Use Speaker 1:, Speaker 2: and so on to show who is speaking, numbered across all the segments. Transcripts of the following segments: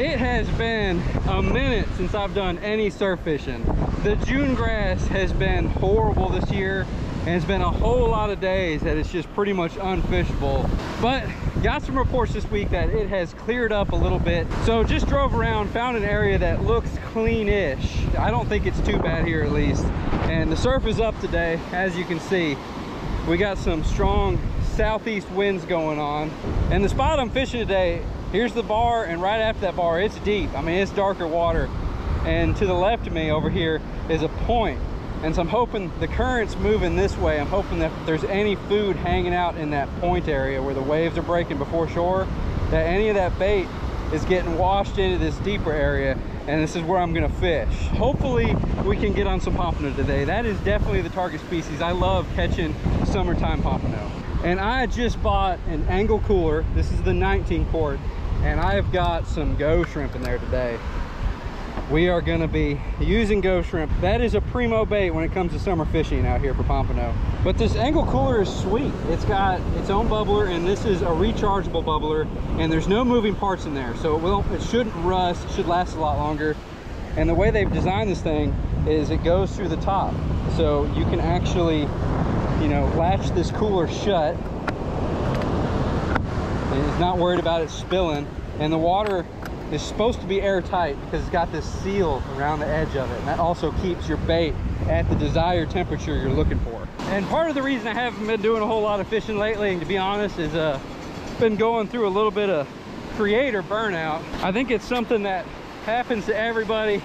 Speaker 1: It has been a minute since I've done any surf fishing. The June grass has been horrible this year and it's been a whole lot of days that it's just pretty much unfishable. But got some reports this week that it has cleared up a little bit. So just drove around, found an area that looks clean-ish. I don't think it's too bad here at least. And the surf is up today, as you can see. We got some strong southeast winds going on. And the spot I'm fishing today, here's the bar, and right after that bar, it's deep. I mean, it's darker water. And to the left of me over here is a point. and so I'm hoping the current's moving this way. I'm hoping that if there's any food hanging out in that point area where the waves are breaking before shore, that any of that bait is getting washed into this deeper area and this is where I'm gonna fish. Hopefully we can get on some pompano today. That is definitely the target species. I love catching summertime pompano. And I just bought an Engel cooler. This is the 19 quart and I've got some ghost shrimp in there today. We are to be using ghost shrimp. That is a primo bait when it comes to summer fishing out here for pompano. But this Engel cooler is sweet. It's got its own bubbler and this is a rechargeable bubbler and there's no moving parts in there. So it will it shouldn't rust it should last a lot longer. And the way they've designed this thing is it goes through the top. So you can actually you know latch this cooler shut not worried about it spilling and the water is supposed to be airtight because it's got this seal around the edge of it. And that also keeps your bait at the desired temperature you're looking for. And part of the reason I haven't been doing a whole lot of fishing lately, and to be honest, is uh, been going through a little bit of creator burnout. I think it's something that happens to everybody,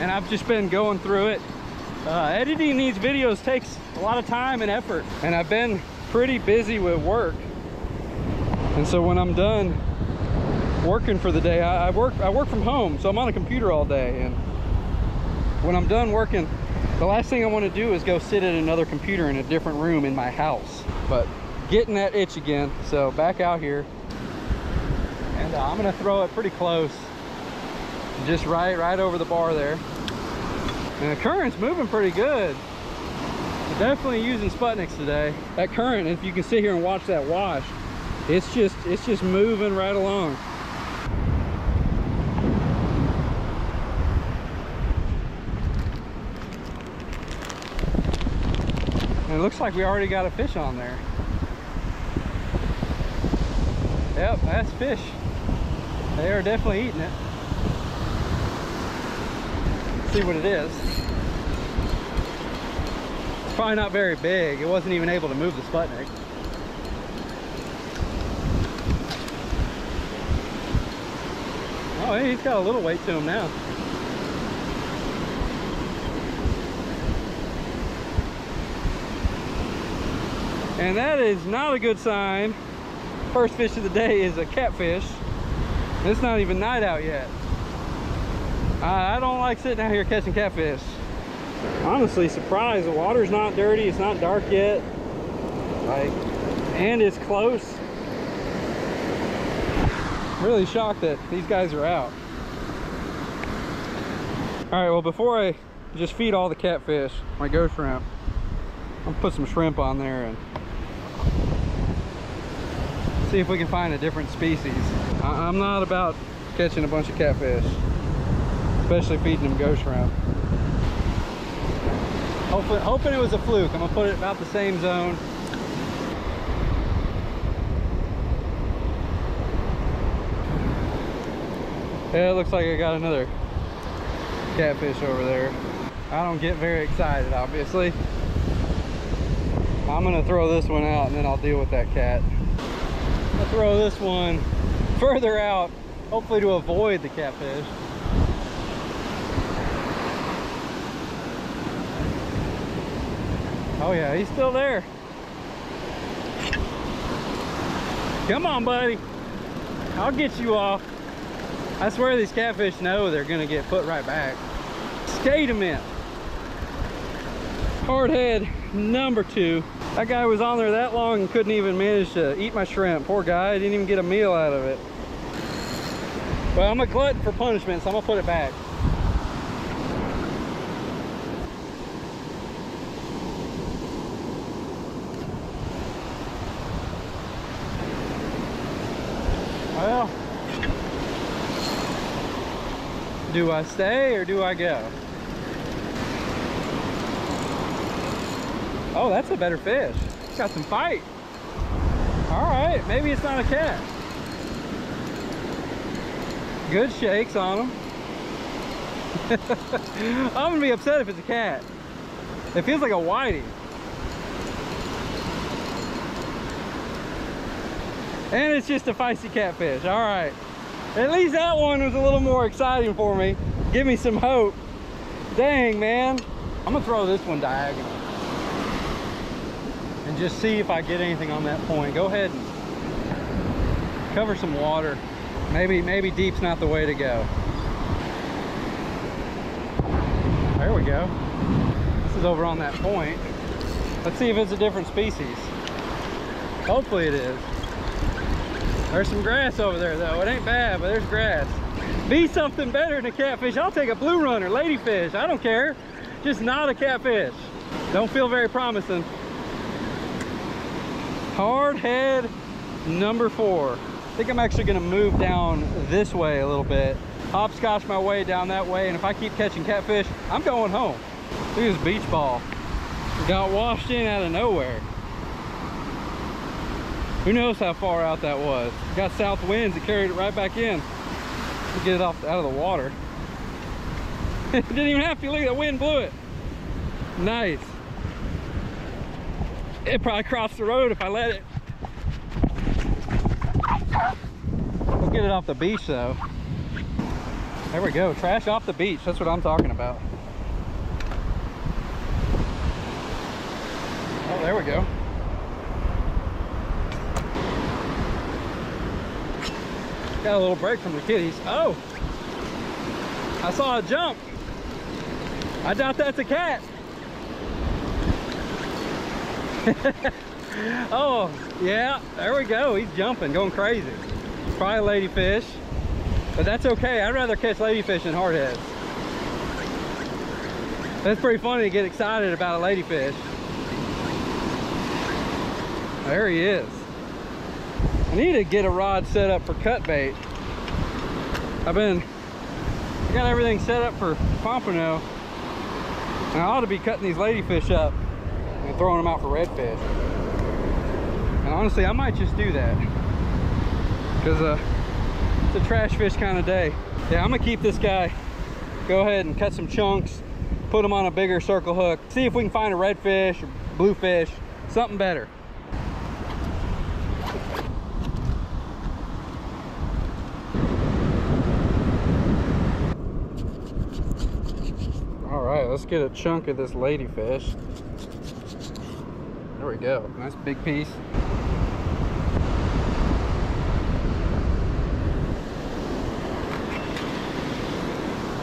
Speaker 1: and I've just been going through it. Uh, editing these videos takes a lot of time and effort, and I've been pretty busy with work. And so when I'm done working for the day. I, I, work I work from home, so I'm on a computer all day. And when I'm done working, the last thing I want to do is go sit at another computer in a different room in my house. But getting that itch again, so back out here. And uh, I'm gonna throw it pretty close. Just right, right over the bar there. And the current's moving pretty good. Definitely using Sputniks today. That current, if you can sit here and watch that wash, it's just, it's just moving right along. And it looks like we already got a fish on there. Yep, that's fish. They are definitely eating it. Let's see what it is. It's probably not very big. It wasn't even able to move the Sputnik. Oh, he's got a little weight to him now. And that is not a good sign. First fish of the day is a catfish. It's not even night out yet. I, I don't like sitting out here catching catfish. Honestly, surprised. The water's not dirty. It's not dark yet. Like, and it's close. Really shocked that these guys are out. All right, well, before I just feed all the catfish, my ghost shrimp, I'm gonna put some shrimp on there and see if we can find a different species. I am not about catching a bunch of catfish, especially feeding them ghost shrimp. Hopefully, hoping it was a fluke. I'm gonna put it about the same zone. Yeah, it looks like I got another catfish over there. I don't get very excited, obviously. I'm gonna throw this one out and then I'll deal with that cat. I'll throw this one further out, hopefully to avoid the catfish. Oh yeah, he's still there. Come on, buddy. I'll get you off. I swear these catfish know they're gonna get put right back. Skate them in. Hard head number two. That guy was on there that long and couldn't even manage to eat my shrimp. Poor guy, I didn't even get a meal out of it. Well, I'm a glutton for punishment, so I'm gonna put it back. Well, Do I stay or do I go? Oh, that's a better fish. It's Got some fight. All right, maybe it's not a cat. Good shakes on him. I'm gonna be upset if it's a cat. It feels like a whitey. And it's just a feisty catfish. All right. At least that one was a little more exciting for me. Give me some hope. Dang, man. I'm gonna throw this one diagonal. And just see if I get anything on that point. Go ahead and cover some water. Maybe, maybe deep's not the way to go. There we go. This is over on that point. Let's see if it's a different species. Hopefully it is. There's some grass over there though. It ain't bad, but there's grass. Be something better than a catfish. I'll take a blue runner, ladyfish. I don't care. Just not a catfish. Don't feel very promising. Hard head number four. I think I'm actually gonna move down this way a little bit. Hopscotch my way down that way, and if I keep catching catfish, I'm going home. Look at this beach ball. Got washed in out of nowhere. Who knows how far out that was? Got south winds that carried it right back in. To get it off out of the water. Didn't even have to, at the wind blew it. Nice. It probably crossed the road if I let it. We'll get it off the beach though. There we go, trash off the beach. That's what I'm talking about. Oh, there we go. Got a little break from the kitties. Oh, I saw a jump. I doubt that's a cat. oh, yeah, there we go. He's jumping, going crazy. Probably ladyfish, but that's okay. I'd rather catch ladyfish than hardheads. That's pretty funny to get excited about a ladyfish. There he is. I need to get a rod set up for cut bait. I've been, got everything set up for pompano. And I ought to be cutting these ladyfish up and throwing them out for redfish. And honestly, I might just do that. Because uh, it's a trash fish kind of day. Yeah, I'm gonna keep this guy. Go ahead and cut some chunks, put them on a bigger circle hook. See if we can find a redfish or bluefish, something better. Let's get a chunk of this ladyfish. There we go. Nice big piece.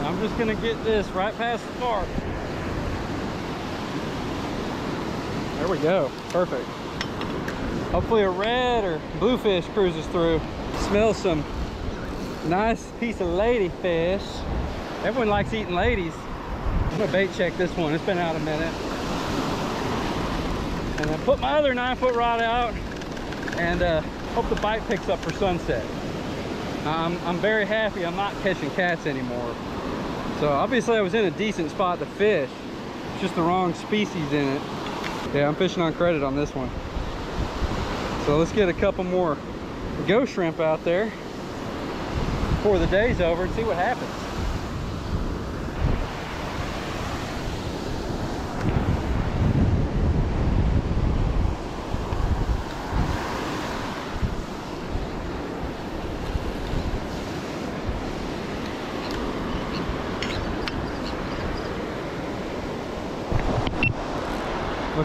Speaker 1: I'm just gonna get this right past the mark. There we go. Perfect. Hopefully a red or bluefish cruises through. Smells some nice piece of ladyfish. Everyone likes eating ladies. I'm gonna bait check this one. It's been out a minute. And then put my other nine foot rod out and uh, hope the bite picks up for sunset. I'm, I'm very happy I'm not catching cats anymore. So obviously I was in a decent spot to fish. It's just the wrong species in it. Yeah, I'm fishing on credit on this one. So let's get a couple more ghost shrimp out there before the day's over and see what happens.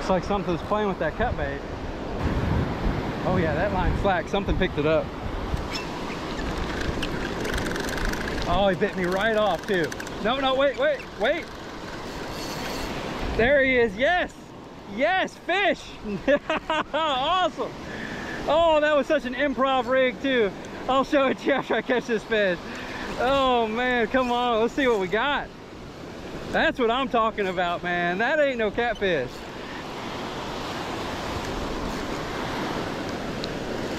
Speaker 1: Looks like something's playing with that cut bait. Oh yeah, that line slack. Something picked it up. Oh, he bit me right off too. No, no, wait, wait, wait. There he is, yes. Yes, fish. awesome. Oh, that was such an improv rig too. I'll show it to you after I catch this fish. Oh man, come on, let's see what we got. That's what I'm talking about, man. That ain't no catfish.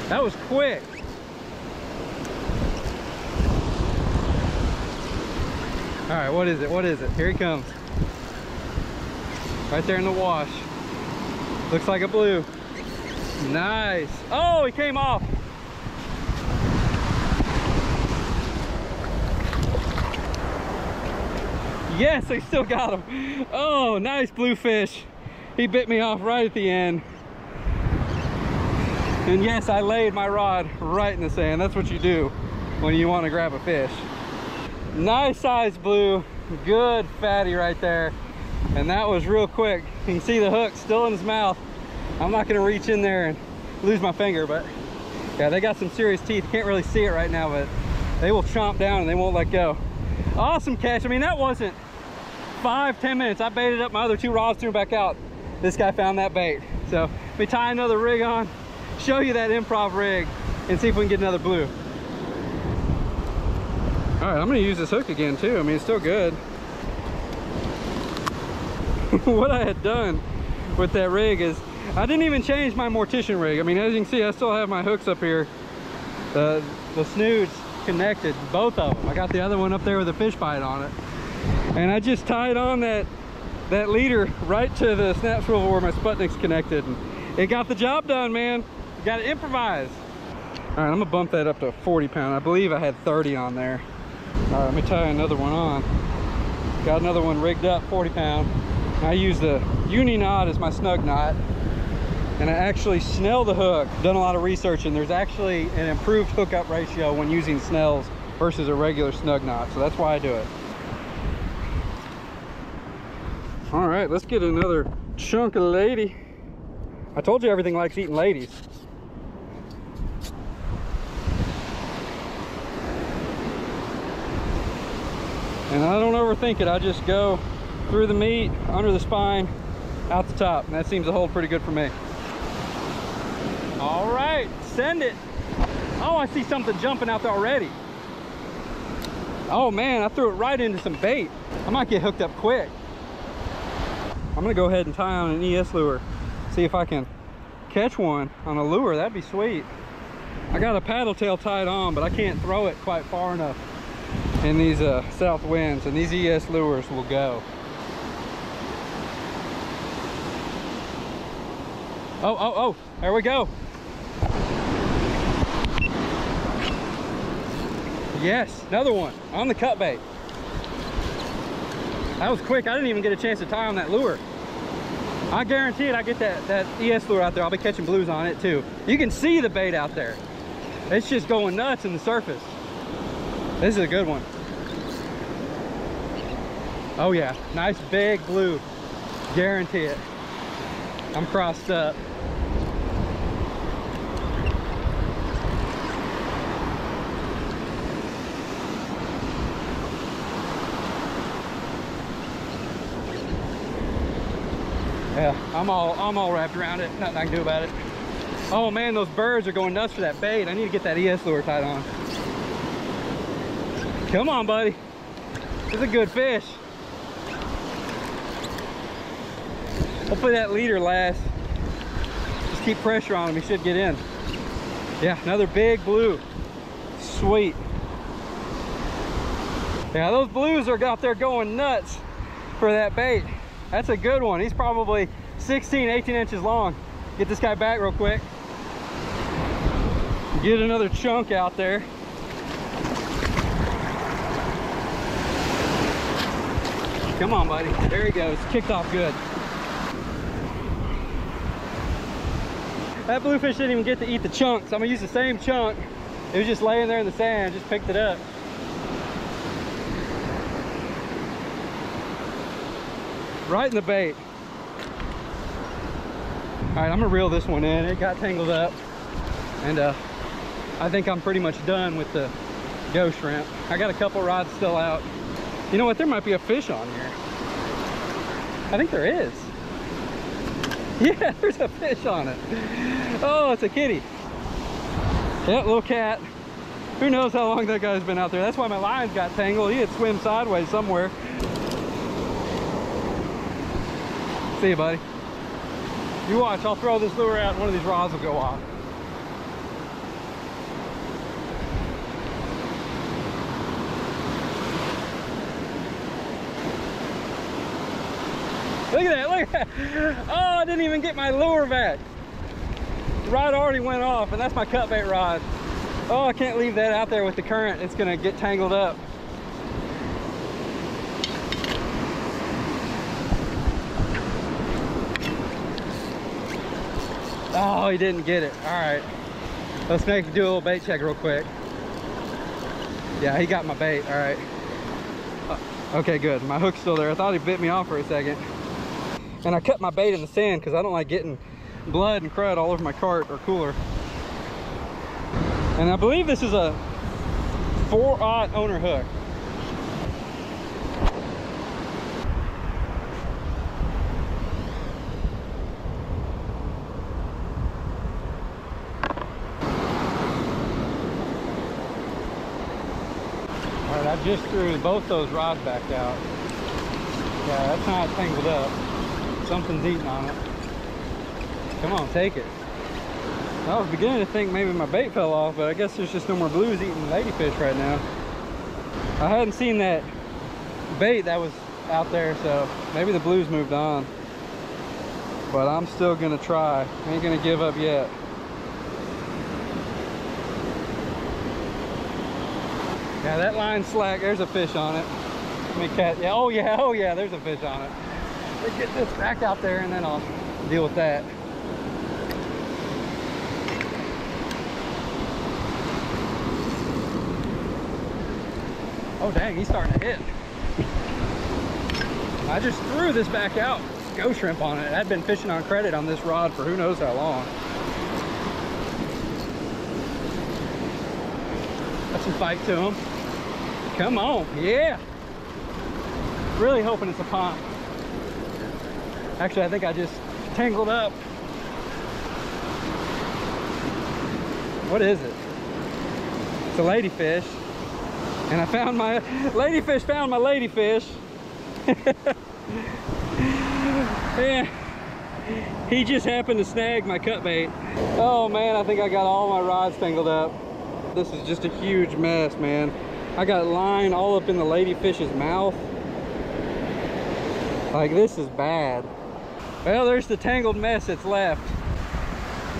Speaker 1: That was quick. All right, what is it? What is it? Here he comes. Right there in the wash. Looks like a blue. Nice. Oh, he came off. Yes, I still got him. Oh, nice blue fish. He bit me off right at the end. And yes, I laid my rod right in the sand. That's what you do when you want to grab a fish. Nice size blue, good fatty right there. And that was real quick. You can see the hook still in his mouth. I'm not gonna reach in there and lose my finger, but yeah, they got some serious teeth. Can't really see it right now, but they will chomp down and they won't let go. Awesome catch. I mean, that wasn't five, ten minutes. I baited up my other two rods, threw them back out. This guy found that bait. So me tie another rig on, show you that improv rig, and see if we can get another blue. All right, I'm gonna use this hook again too. I mean, it's still good. what I had done with that rig is I didn't even change my mortician rig. I mean, as you can see, I still have my hooks up here. The, the snoods connected, both of them. I got the other one up there with a fish bite on it. And I just tied on that that leader right to the snap swivel where my Sputnik's connected. And it got the job done, man. You gotta improvise. All right, I'm gonna bump that up to 40 pound. I believe I had 30 on there. All right, let me tie another one on. Got another one rigged up, 40 pound. I use the uni knot as my snug knot. And I actually snell the hook. Done a lot of research and there's actually an improved hookup ratio when using snells versus a regular snug knot. So that's why I do it. All right, let's get another chunk of lady. I told you everything likes eating ladies. And I don't overthink it. I just go through the meat, under the spine, out the top. And that seems to hold pretty good for me. All right, send it. Oh, I see something jumping out there already. Oh man, I threw it right into some bait. I might get hooked up quick. I'm gonna go ahead and tie on an ES lure. See if I can catch one on a lure, that'd be sweet. I got a paddle tail tied on, but I can't throw it quite far enough in these uh, south winds, and these ES lures will go. Oh, oh, oh, there we go. Yes, another one on the cut bait. That was quick. I didn't even get a chance to tie on that lure. I guarantee it, I get that, that ES lure out there, I'll be catching blues on it too. You can see the bait out there. It's just going nuts in the surface. This is a good one. Oh yeah, nice big blue. Guarantee it. I'm crossed up. Yeah, I'm all I'm all wrapped around it. Nothing I can do about it. Oh man, those birds are going nuts for that bait. I need to get that ES lure tied on. Come on, buddy. It's a good fish. Hopefully that leader lasts. Just keep pressure on him. He should get in. Yeah, another big blue. Sweet. Yeah, those blues are out there going nuts for that bait. That's a good one. He's probably 16, 18 inches long. Get this guy back real quick. Get another chunk out there. Come on, buddy. There he goes. Kicked off good. That bluefish didn't even get to eat the chunks. I'm gonna use the same chunk. It was just laying there in the sand. Just picked it up. right in the bait. All right, I'm gonna reel this one in. It got tangled up. And uh, I think I'm pretty much done with the ghost shrimp. I got a couple rods still out. You know what, there might be a fish on here. I think there is. Yeah, there's a fish on it. Oh, it's a kitty. Yep, little cat. Who knows how long that guy's been out there. That's why my lines got tangled. He had swim sideways somewhere. See you, buddy. You watch, I'll throw this lure out and one of these rods will go off. Look at that, look at that. Oh, I didn't even get my lure back. Rod already went off and that's my cut bait rod. Oh, I can't leave that out there with the current. It's gonna get tangled up. Oh, he didn't get it. All right. Let's make do a little bait check real quick. Yeah, he got my bait. All right. Uh, okay, good. My hook's still there. I thought he bit me off for a second. And I cut my bait in the sand because I don't like getting blood and crud all over my cart or cooler. And I believe this is a 4-aught owner hook. All right, I just threw both those rods back out. Yeah, that's not tangled up. Something's eating on it. Come on, take it. I was beginning to think maybe my bait fell off, but I guess there's just no more blues eating ladyfish right now. I hadn't seen that bait that was out there, so maybe the blues moved on. But I'm still gonna try. I Ain't gonna give up yet. Yeah, that line slack, there's a fish on it. Let me catch, yeah, oh yeah, oh yeah, there's a fish on it. Let's get this back out there and then I'll deal with that. Oh dang, he's starting to hit. I just threw this back out. Ghost shrimp on it. I'd been fishing on credit on this rod for who knows how long. Got some fight to him. Come on, yeah. Really hoping it's a pond. Actually, I think I just tangled up. What is it? It's a ladyfish. And I found my, ladyfish found my ladyfish. yeah. He just happened to snag my cut bait. Oh man, I think I got all my rods tangled up. This is just a huge mess, man. I got line all up in the ladyfish's mouth. Like this is bad. Well, there's the tangled mess that's left.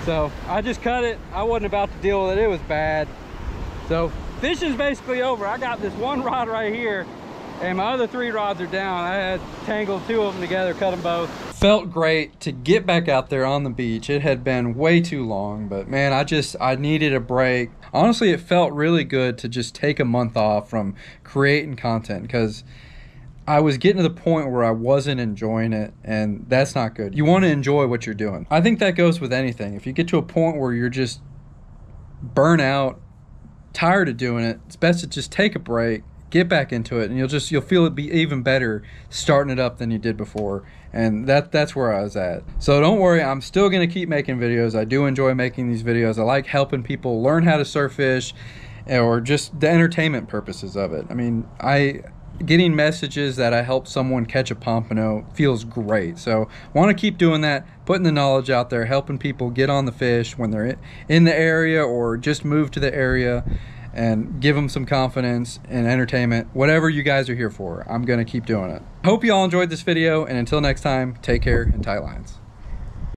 Speaker 1: So I just cut it. I wasn't about to deal with it. It was bad. So fishing's basically over. I got this one rod right here and my other three rods are down. I had tangled two of them together, cut them both. Felt great to get back out there on the beach. It had been way too long, but man, I just, I needed a break. Honestly, it felt really good to just take a month off from creating content because I was getting to the point where I wasn't enjoying it, and that's not good. You want to enjoy what you're doing. I think that goes with anything. If you get to a point where you're just burnt out, tired of doing it, it's best to just take a break, get back into it, and you'll just you'll feel it be even better starting it up than you did before. And that that's where I was at. So don't worry, I'm still gonna keep making videos. I do enjoy making these videos. I like helping people learn how to surf fish eh, or just the entertainment purposes of it. I mean, I getting messages that I helped someone catch a pompano feels great. So I want to keep doing that, putting the knowledge out there, helping people get on the fish when they're in the area or just move to the area and give them some confidence and entertainment. Whatever you guys are here for, I'm going to keep doing it. Hope you all enjoyed this video and until next time, take care and tight lines.